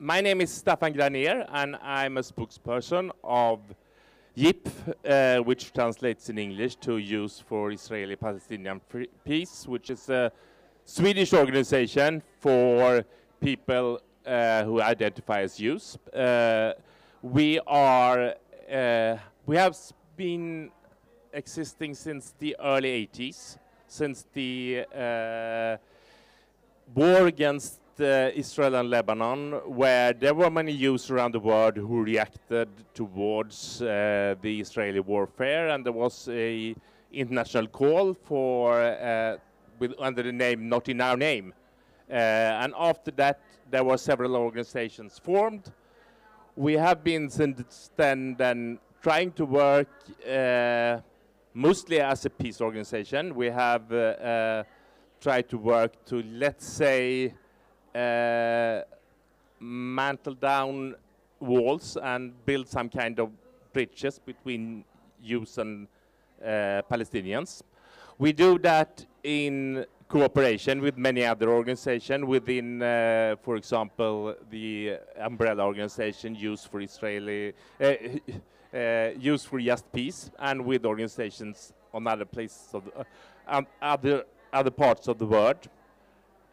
my name is Staffan Granér, and I'm a spokesperson of YIP, uh, which translates in English to Jews for Israeli-Palestinian Peace, which is a Swedish organization for people uh, who identify as youth. Uh, we are, uh, we have been existing since the early 80s, since the uh, war against Israel and Lebanon, where there were many youths around the world who reacted towards uh, the Israeli warfare, and there was a international call for uh, with under the name "Not in Our Name," uh, and after that there were several organizations formed. We have been since then, then trying to work uh, mostly as a peace organization. We have uh, tried to work to, let's say, uh, mantle down walls and build some kind of bridges between Jews and uh, Palestinians. We do that in cooperation with many other organizations within, uh, for example, the umbrella organization Youth for Israeli, uh, uh, for Just Peace, and with organizations on other places of the, uh, other other parts of the world.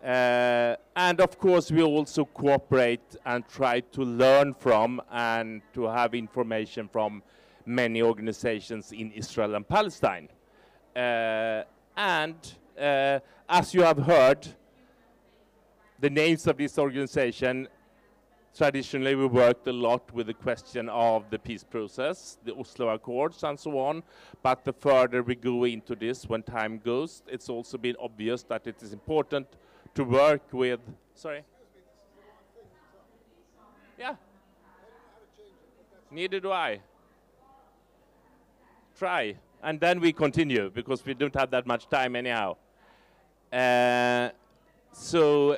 Uh, and of course, we also cooperate and try to learn from and to have information from many organizations in Israel and Palestine. Uh, and uh, as you have heard, the names of this organization, traditionally we worked a lot with the question of the peace process, the Oslo Accords and so on, but the further we go into this when time goes, it's also been obvious that it is important to work with, sorry? Yeah. Neither do I. Try. And then we continue because we don't have that much time anyhow. Uh, so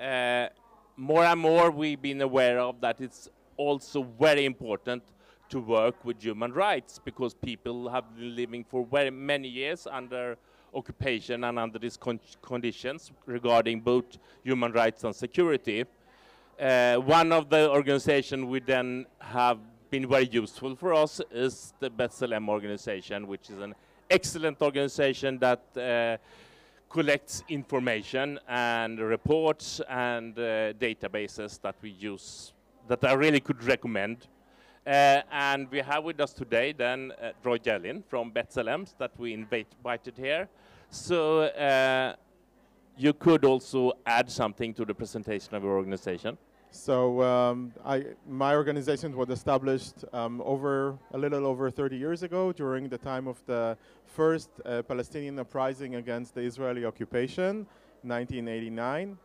uh, more and more we've been aware of that it's also very important to work with human rights because people have been living for very many years under occupation and under these con conditions regarding both human rights and security. Uh, one of the organizations we then have been very useful for us is the B'Tselem organization, which is an excellent organization that uh, collects information and reports and uh, databases that we use that I really could recommend. Uh, and we have with us today then uh, Roy Yellin from B'Tselem that we invited here. So uh, you could also add something to the presentation of your organization. So um, I, my organization was established um, over a little over 30 years ago during the time of the first uh, Palestinian uprising against the Israeli occupation, 1989.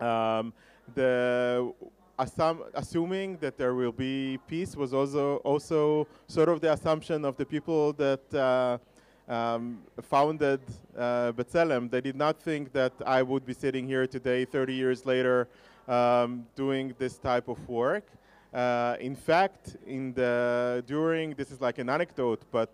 Um, the assum assuming that there will be peace was also also sort of the assumption of the people that uh, um, founded uh, B'Tselem, they did not think that I would be sitting here today, 30 years later, um, doing this type of work. Uh, in fact, in the during this is like an anecdote, but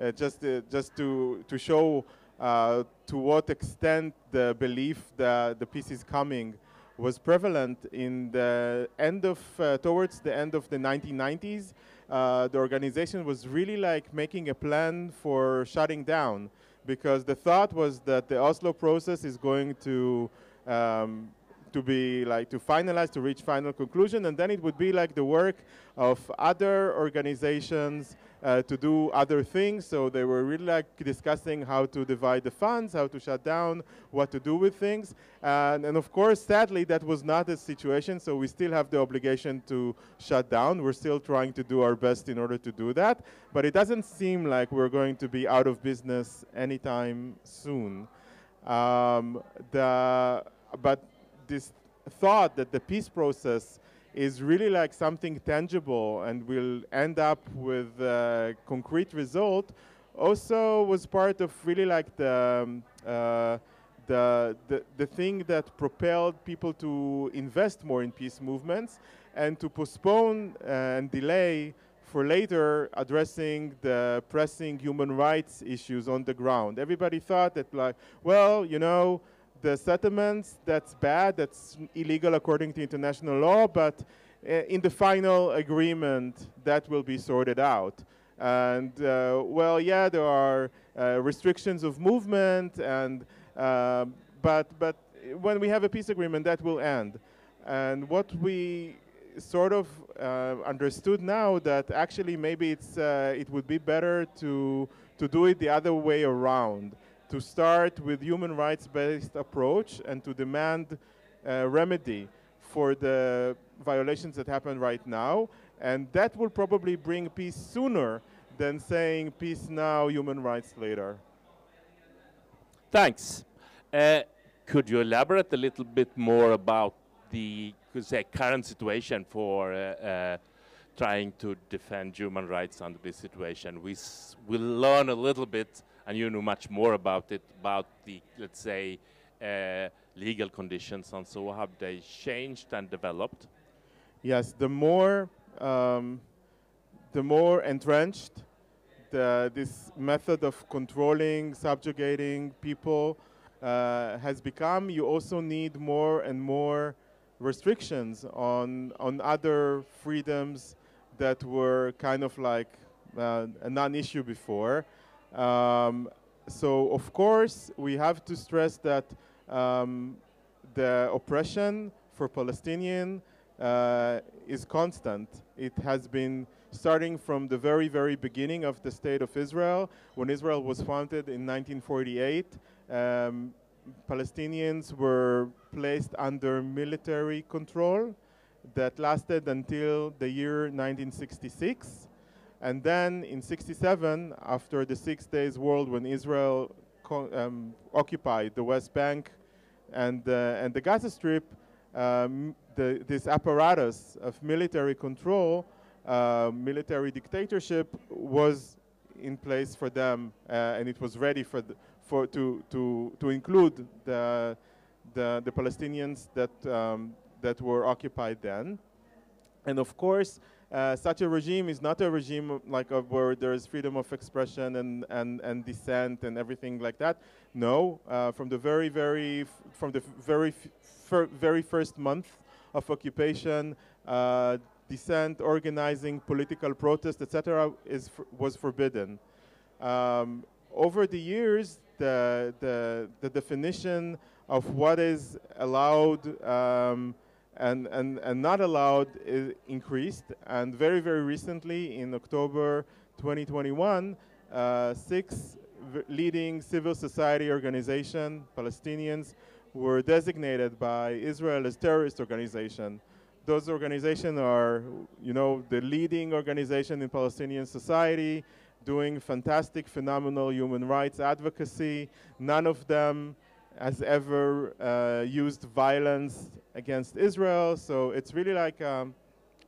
uh, just uh, just to to show uh, to what extent the belief that the peace is coming was prevalent in the end of uh, towards the end of the 1990s uh, the organization was really like making a plan for shutting down because the thought was that the Oslo process is going to um, to be like to finalize to reach final conclusion and then it would be like the work of other organizations uh, to do other things. So they were really like discussing how to divide the funds, how to shut down, what to do with things. And, and of course, sadly, that was not the situation. So we still have the obligation to shut down. We're still trying to do our best in order to do that. But it doesn't seem like we're going to be out of business anytime soon. Um, the, but this thought that the peace process is really like something tangible and will end up with a concrete result also was part of really like the, um, uh, the, the, the thing that propelled people to invest more in peace movements and to postpone and delay for later addressing the pressing human rights issues on the ground. Everybody thought that like, well, you know, the settlements, that's bad, that's illegal according to international law, but uh, in the final agreement, that will be sorted out. And uh, well, yeah, there are uh, restrictions of movement, and um, but but when we have a peace agreement, that will end. And what we sort of uh, understood now that actually maybe it's uh, it would be better to to do it the other way around, to start with human rights-based approach and to demand uh, remedy for the violations that happen right now, and that will probably bring peace sooner than saying peace now, human rights later. Thanks. Uh, could you elaborate a little bit more about the say, current situation for uh, uh, trying to defend human rights under this situation? We will learn a little bit, and you know much more about it, about the, let's say, uh, legal conditions and so have they changed and developed? Yes, the more um, the more entrenched the, this method of controlling, subjugating people uh, has become, you also need more and more restrictions on, on other freedoms that were kind of like uh, a non-issue before. Um, so of course we have to stress that um, the oppression for Palestinian uh, is constant. It has been starting from the very, very beginning of the State of Israel. When Israel was founded in 1948, um, Palestinians were placed under military control that lasted until the year 1966. And then in 67, after the Six Days War, when Israel um, occupied the West Bank and, uh, and the Gaza Strip, um, the, this apparatus of military control, uh, military dictatorship was in place for them, uh, and it was ready for, the, for to, to, to include the, the, the Palestinians that, um, that were occupied then. And of course, uh, such a regime is not a regime like uh, where there is freedom of expression and, and, and dissent and everything like that. No, uh, from the very, very, from the very, very first month of occupation, uh, dissent, organizing, political protest, etc., is was forbidden. Um, over the years, the, the, the definition of what is allowed um, and, and, and not allowed increased. And very, very recently, in October 2021, uh, six leading civil society organizations, Palestinians, were designated by Israel as terrorist organization. Those organizations are, you know, the leading organization in Palestinian society, doing fantastic, phenomenal human rights advocacy. None of them has ever uh, used violence against Israel, so it's really like, um,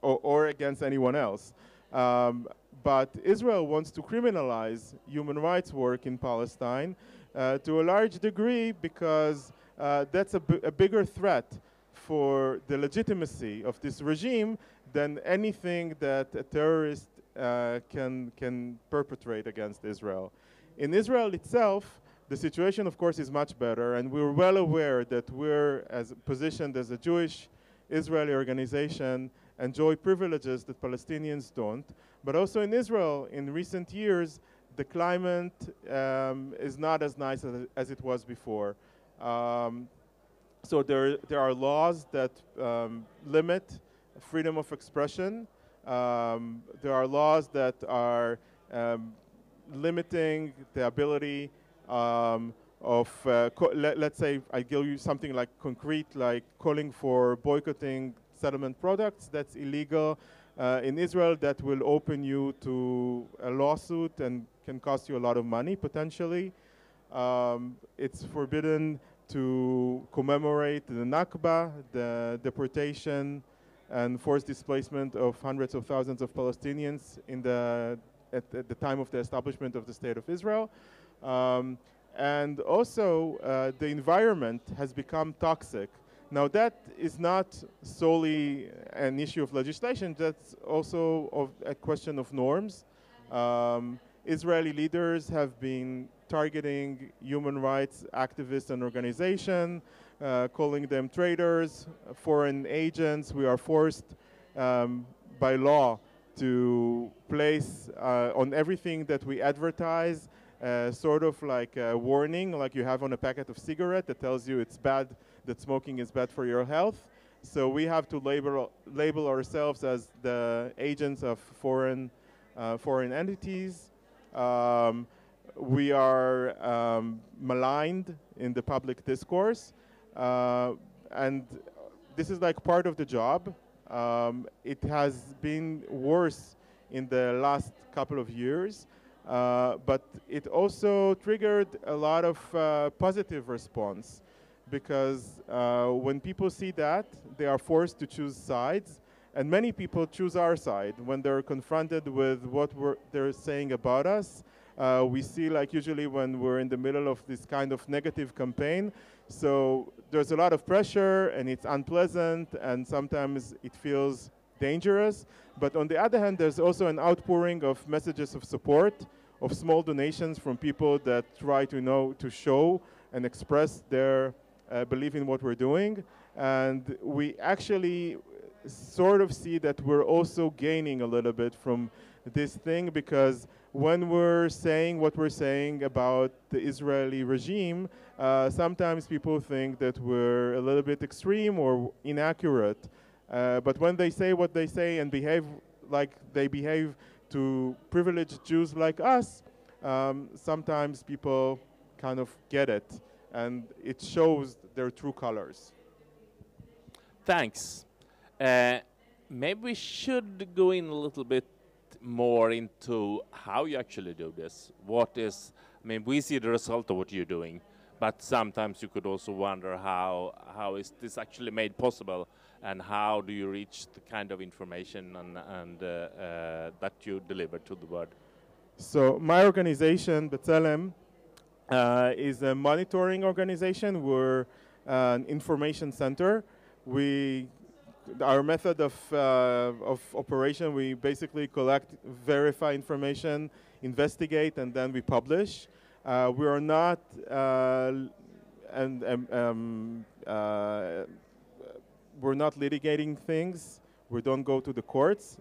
or, or, against anyone else. Um, but Israel wants to criminalize human rights work in Palestine uh, to a large degree because uh, that's a, bigger threat for the legitimacy of this regime than anything that a terrorist uh, can, can perpetrate against Israel. In Israel itself, the situation, of course, is much better, and we're well aware that we're as positioned as a Jewish Israeli organization enjoy privileges that Palestinians don't. But also in Israel, in recent years, the climate um, is not as nice as, as it was before. Um, so there, there are laws that um, limit freedom of expression. Um, there are laws that are um, limiting the ability um, of, uh, let, us say, I give you something like concrete, like calling for boycotting settlement products. That's illegal. Uh, in Israel, that will open you to a lawsuit and can cost you a lot of money, potentially. Um, it's forbidden to commemorate the Nakba, the deportation and forced displacement of hundreds of thousands of Palestinians in the, at, at the time of the establishment of the State of Israel. Um, and also, uh, the environment has become toxic. Now, that is not solely an issue of legislation, that's also a question of norms. Um, Israeli leaders have been targeting human rights activists and organizations, uh, calling them traitors, foreign agents. We are forced um, by law to place uh, on everything that we advertise uh, sort of like a warning, like you have on a packet of cigarette that tells you it's bad, that smoking is bad for your health. So we have to label, label ourselves as the agents of foreign, uh, foreign entities. Um, we are um, maligned in the public discourse. Uh, and this is like part of the job. Um, it has been worse in the last couple of years, uh, but it also triggered a lot of uh, positive response because uh, when people see that, they are forced to choose sides, and many people choose our side when they're confronted with what they're saying about us. Uh, we see like usually when we're in the middle of this kind of negative campaign, so there's a lot of pressure and it's unpleasant and sometimes it feels dangerous. But on the other hand, there's also an outpouring of messages of support, of small donations from people that try to know, to show and express their uh, belief in what we're doing. And we actually sort of see that we're also gaining a little bit from this thing because when we're saying what we're saying about the Israeli regime, uh, sometimes people think that we're a little bit extreme or inaccurate. Uh, but when they say what they say and behave like they behave to privileged Jews like us, um, sometimes people kind of get it and it shows their true colors. Thanks. Uh, maybe we should go in a little bit more into how you actually do this. What is, I mean, we see the result of what you're doing, but sometimes you could also wonder how how is this actually made possible, and how do you reach the kind of information and, and uh, uh, that you deliver to the world. So my organization, B'Tselem, uh, is a monitoring organization. We're an information center. We our method of, uh, of operation, we basically collect, verify information, investigate, and then we publish. Uh, we are not, uh, and um, um, we're not litigating things. We don't go to the courts,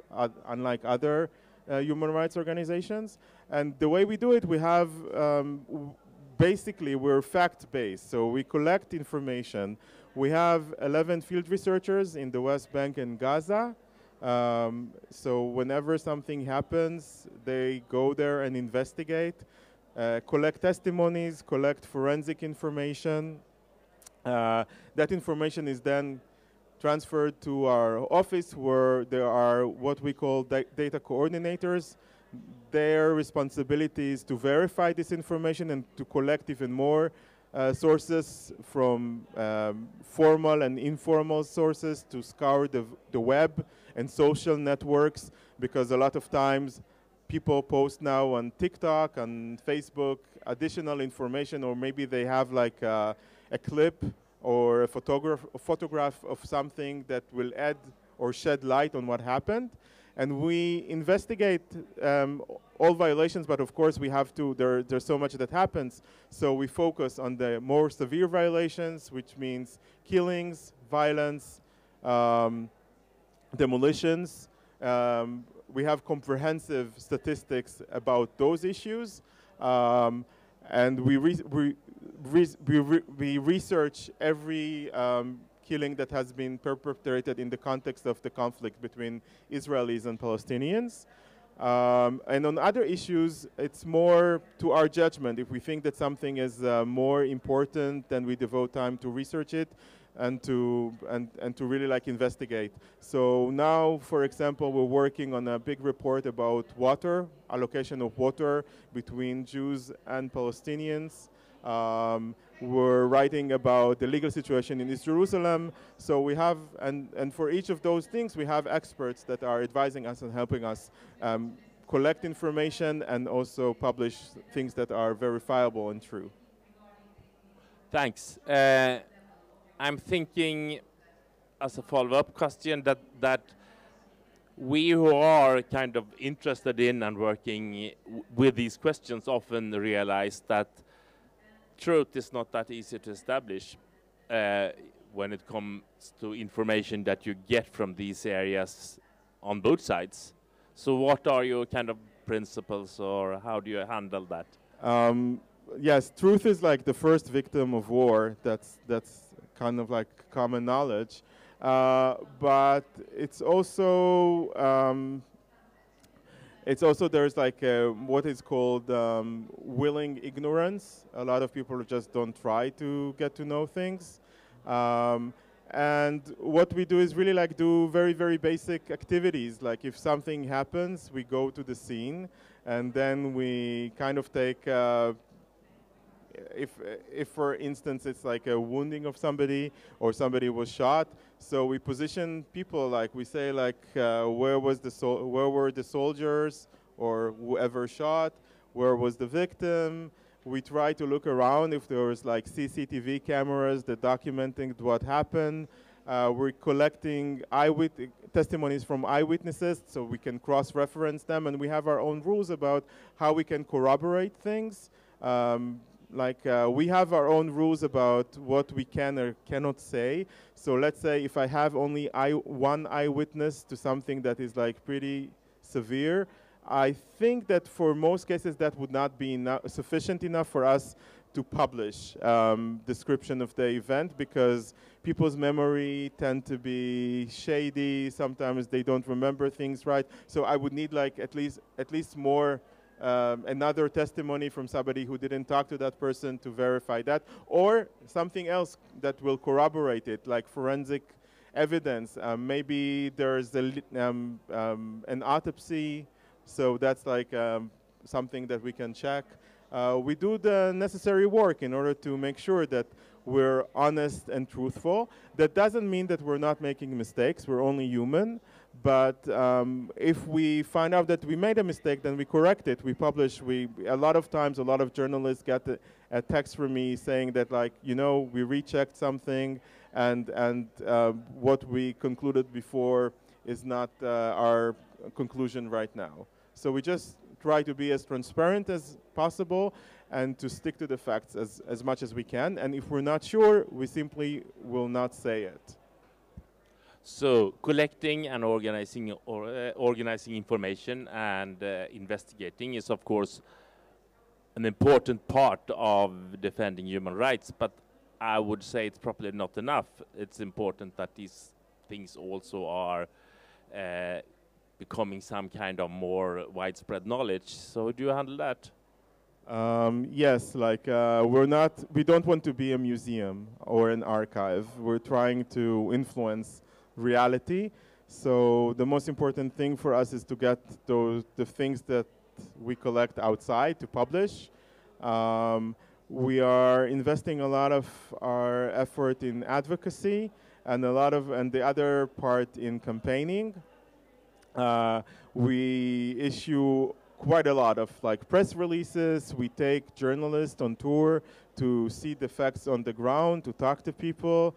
unlike other uh, human rights organizations. And the way we do it, we have um, basically we're fact-based. So we collect information we have 11 field researchers in the West Bank and Gaza. Um, so whenever something happens, they go there and investigate, uh, collect testimonies, collect forensic information. Uh, that information is then transferred to our office where there are what we call da data coordinators. Their responsibility is to verify this information and to collect even more uh, sources from um, formal and informal sources to scour the, the web and social networks because a lot of times people post now on TikTok, and Facebook, additional information or maybe they have like uh, a clip or a photograph, a photograph of something that will add or shed light on what happened. And we investigate um, all violations, but of course we have to, there, there's so much that happens, so we focus on the more severe violations, which means killings, violence, um, demolitions. Um, we have comprehensive statistics about those issues, um, and we, re we, re we, we, research every um, killing that has been perpetrated in the context of the conflict between Israelis and Palestinians. Um, and on other issues, it's more to our judgment. If we think that something is uh, more important, then we devote time to research it and to and, and to really like investigate. So now, for example, we're working on a big report about water, allocation of water between Jews and Palestinians. Um, we're writing about the legal situation in East Jerusalem. So we have, and, and for each of those things, we have experts that are advising us and helping us um, collect information and also publish things that are verifiable and true. Thanks. Uh, I'm thinking as a follow-up question that, that we who are kind of interested in and working with these questions often realize that truth is not that easy to establish uh, when it comes to information that you get from these areas on both sides. So what are your kind of principles or how do you handle that? Um, yes, truth is like the first victim of war. That's, that's kind of like common knowledge. Uh, but it's also um, it's also there's like a, what is called um, willing ignorance. A lot of people just don't try to get to know things. Um, and what we do is really like do very, very basic activities. Like if something happens, we go to the scene and then we kind of take uh, if, if for instance it's like a wounding of somebody or somebody was shot, so we position people like we say like uh, where was the so where were the soldiers or whoever shot, where was the victim. We try to look around if there was like CCTV cameras that documenting what happened. Uh, we're collecting eyewit- testimonies from eyewitnesses so we can cross-reference them, and we have our own rules about how we can corroborate things. Um, like uh, we have our own rules about what we can or cannot say. So let's say if I have only eye one eyewitness to something that is like pretty severe, I think that for most cases that would not be sufficient enough for us to publish um, description of the event because people's memory tend to be shady. Sometimes they don't remember things right. So I would need like at least at least more um, another testimony from somebody who didn't talk to that person to verify that, or something else that will corroborate it, like forensic evidence. Um, maybe there's a, um, um, an autopsy, so that's like um, something that we can check. Uh, we do the necessary work in order to make sure that we're honest and truthful. That doesn't mean that we're not making mistakes. We're only human. But um, if we find out that we made a mistake, then we correct it. We publish. We a lot of times, a lot of journalists get a, a text from me saying that, like, you know, we rechecked something, and and uh, what we concluded before is not uh, our conclusion right now. So we just try to be as transparent as possible and to stick to the facts as, as much as we can. And if we're not sure, we simply will not say it. So collecting and organizing or uh, organizing information and uh, investigating is of course an important part of defending human rights, but I would say it's probably not enough. It's important that these things also are uh, becoming some kind of more widespread knowledge. So do you handle that? Um, yes, like uh, we're not, we don't want to be a museum or an archive. We're trying to influence reality. So the most important thing for us is to get those the things that we collect outside to publish. Um, we are investing a lot of our effort in advocacy and a lot of and the other part in campaigning. Uh, we issue quite a lot of like press releases. We take journalists on tour to see the facts on the ground, to talk to people.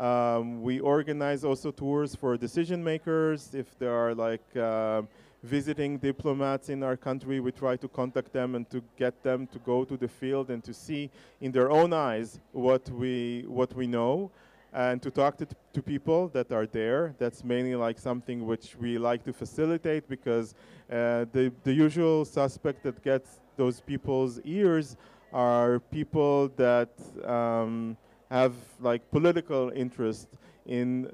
Um, we organize also tours for decision makers. If there are like uh, visiting diplomats in our country, we try to contact them and to get them to go to the field and to see in their own eyes what we, what we know and to talk to, to people that are there. That's mainly like something which we like to facilitate because uh, the, the usual suspect that gets those people's ears are people that um, have like political interest in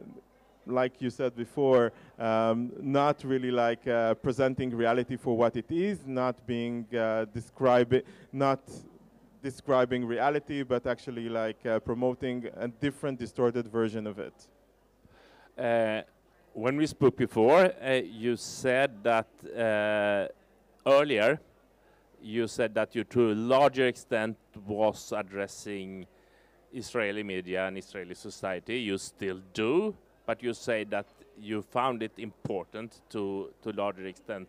like you said before, um, not really like uh, presenting reality for what it is, not being uh, describing, not describing reality, but actually like uh, promoting a different distorted version of it. Uh, when we spoke before, uh, you said that uh, earlier, you said that you to a larger extent was addressing Israeli media and Israeli society. You still do, but you say that you found it important to to larger extent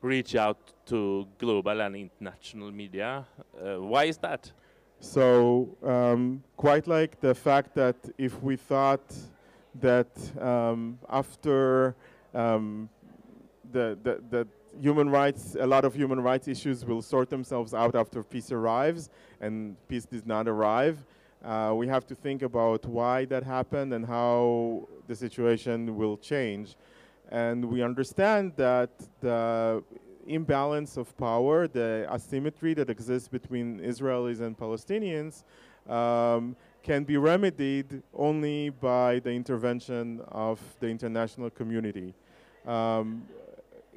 reach out to global and international media. Uh, why is that? So um, quite like the fact that if we thought that um, after um, the, the, the human rights, a lot of human rights issues will sort themselves out after peace arrives, and peace did not arrive. Uh, we have to think about why that happened and how the situation will change. And we understand that the imbalance of power, the asymmetry that exists between Israelis and Palestinians, um, can be remedied only by the intervention of the international community. Um,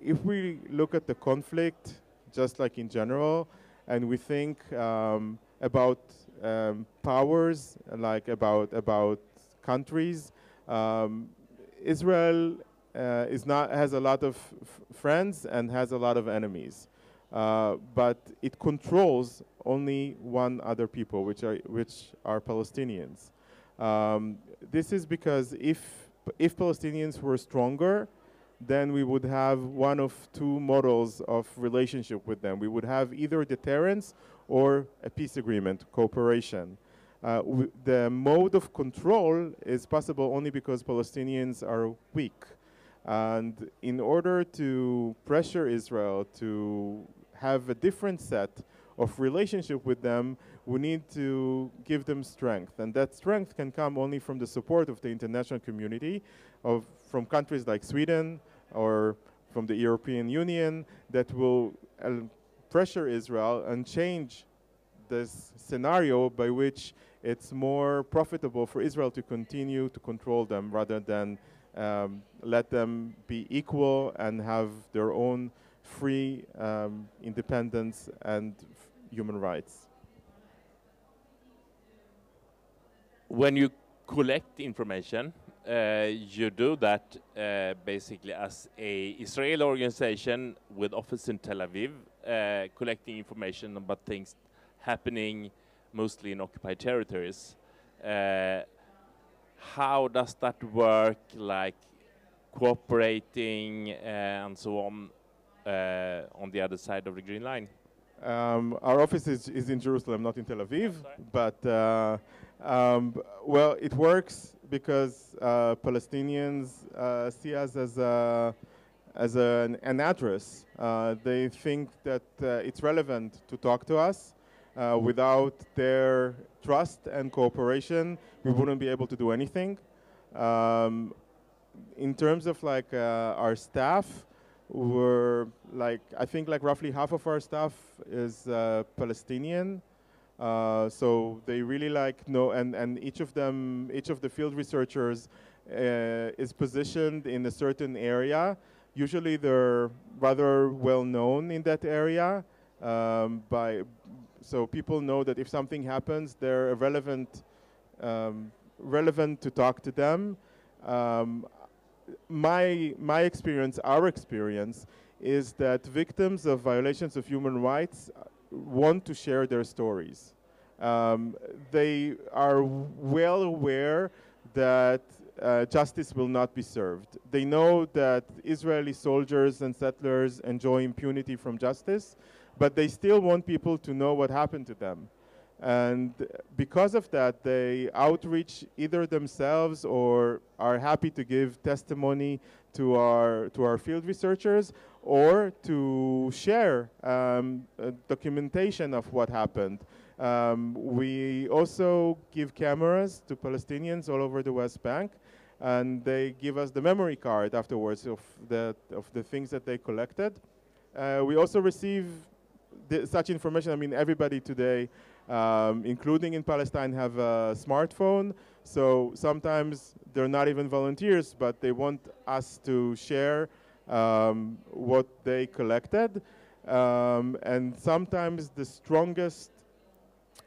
if we look at the conflict, just like in general, and we think um, about um, powers, like about about countries, um, Israel uh, is not has a lot of friends and has a lot of enemies, uh, but it controls only one other people, which are which are Palestinians. Um, this is because if if Palestinians were stronger, then we would have one of two models of relationship with them. We would have either deterrence or a peace agreement, cooperation. Uh, the mode of control is possible only because Palestinians are weak. And in order to pressure Israel to have a different set of relationship with them, we need to give them strength. And that strength can come only from the support of the international community, of, from countries like Sweden, or from the European Union that will uh, pressure Israel and change this scenario by which it's more profitable for Israel to continue to control them rather than um, let them be equal and have their own free um, independence and human rights. When you collect information, uh, you do that uh, basically as a Israeli organization with office in Tel Aviv, uh, collecting information about things happening mostly in occupied territories. Uh, how does that work, like cooperating uh, and so on, uh, on the other side of the Green Line? Um, our office is, is, in Jerusalem, not in Tel Aviv, but um, well, it works because uh, Palestinians uh, see us as a as an, an address. Uh, they think that uh, it's relevant to talk to us. Uh, without their trust and cooperation, we wouldn't be able to do anything. Um, in terms of like uh, our staff, we're like I think like roughly half of our staff is Palestinian. Uh, so they really like know, and, and each of them, each of the field researchers uh, is positioned in a certain area. Usually they're rather well known in that area. Um, by, so people know that if something happens, they're relevant, um, relevant to talk to them. Um, my, my experience, our experience, is that victims of violations of human rights want to share their stories. Um, they are well aware that uh, justice will not be served. They know that Israeli soldiers and settlers enjoy impunity from justice, but they still want people to know what happened to them. And because of that, they outreach either themselves or are happy to give testimony to our, to our field researchers or to share um, documentation of what happened. Um, we also give cameras to Palestinians all over the West Bank and they give us the memory card afterwards of the, of the things that they collected. Uh, we also receive such information. I mean, everybody today um, including in Palestine, have a smartphone. So sometimes they're not even volunteers, but they want us to share um, what they collected. Um, and sometimes the strongest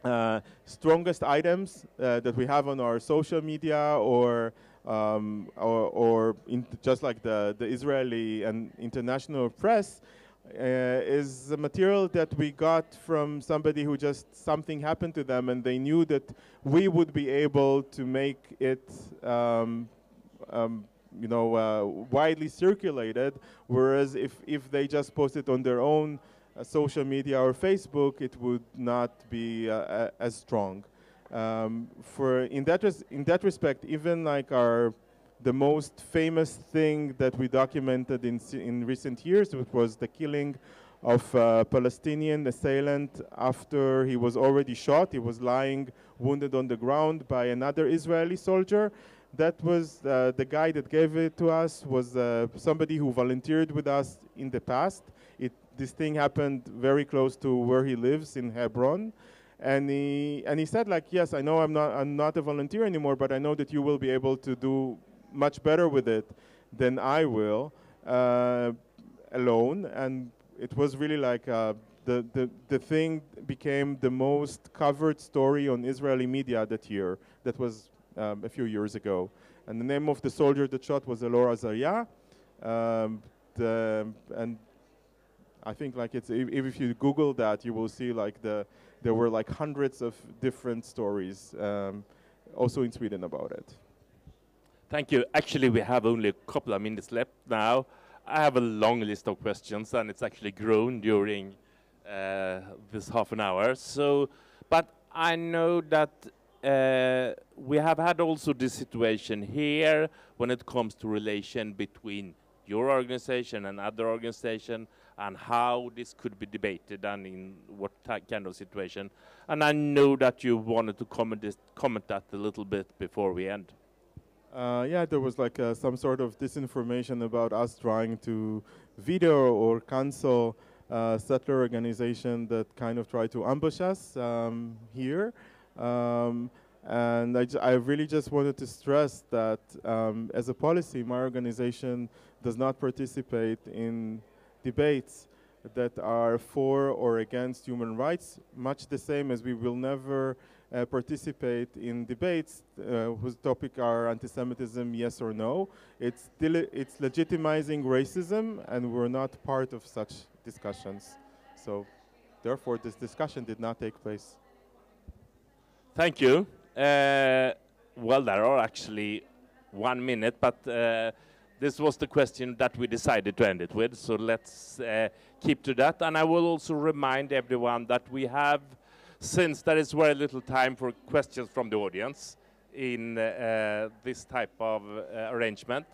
uh, strongest items uh, that we have on our social media or um, or, or just like the, the Israeli and international press uh, is a material that we got from somebody who just something happened to them and they knew that we would be able to make it um, um, you know uh, widely circulated. Whereas if, if they just post it on their own uh, social media or Facebook it would not be uh, as strong um, for in that in that respect even like our the most famous thing that we documented in, in recent years which was the killing of a Palestinian assailant after he was already shot. He was lying wounded on the ground by another Israeli soldier. That was uh, the guy that gave it to us was uh, somebody who volunteered with us in the past. It, this thing happened very close to where he lives in Hebron. And he, and he said like, yes, I know I'm not, I'm not a volunteer anymore, but I know that you will be able to do much better with it than I will uh, alone. And it was really like uh, the, the, the thing became the most covered story on Israeli media that year. That was um, a few years ago. And the name of the soldier that shot was Elor Azaria. Um, the, and I think like it's if, if, you Google that, you will see like the there were like hundreds of different stories, um, also in Sweden about it. Thank you. Actually, we have only a couple of minutes left now. I have a long list of questions, and it's actually grown during uh, this half an hour. So, but I know that uh, we have had also this situation here when it comes to relation between your organization and other organization and how this could be debated and in what kind of situation. And I know that you wanted to comment, this, comment that a little bit before we end. Uh, yeah, there was like uh, some sort of disinformation about us trying to veto or cancel uh, settler organization that kind of tried to ambush us um, here. Um, and I, I, really just wanted to stress that um, as a policy, my organization does not participate in debates that are for or against human rights, much the same as we will never uh, participate in debates uh, whose topic are anti-Semitism, yes or no. It's, it's legitimizing racism, and we're not part of such discussions. So, therefore, this discussion did not take place. Thank you. Uh, well, there are actually one minute, but uh, this was the question that we decided to end it with, so let's uh, keep to that. And I will also remind everyone that we have since there is very little time for questions from the audience in uh, this type of uh, arrangement,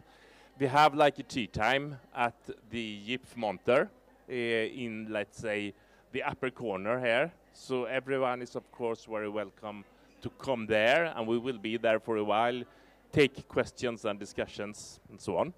we have like a tea time at the JIPF Monter uh, in, let's say, the upper corner here. So everyone is, of course, very welcome to come there, and we will be there for a while, take questions and discussions and so on.